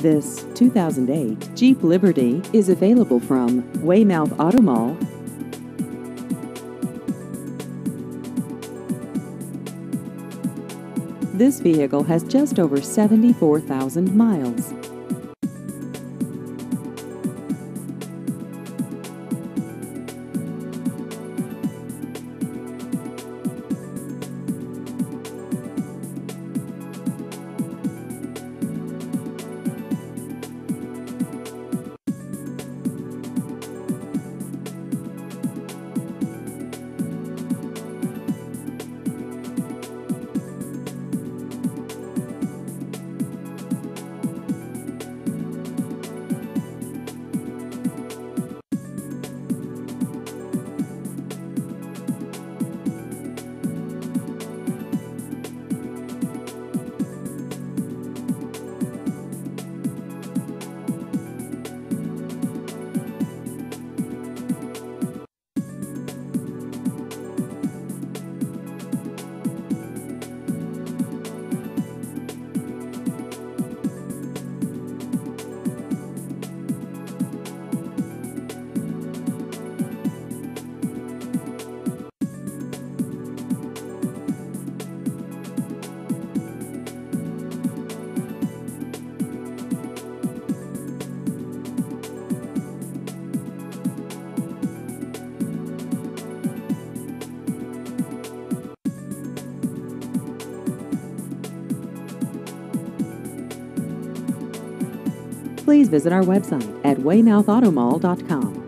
This 2008 Jeep Liberty is available from Weymouth Auto Mall. This vehicle has just over 74,000 miles. Please visit our website at weymouthautomall.com.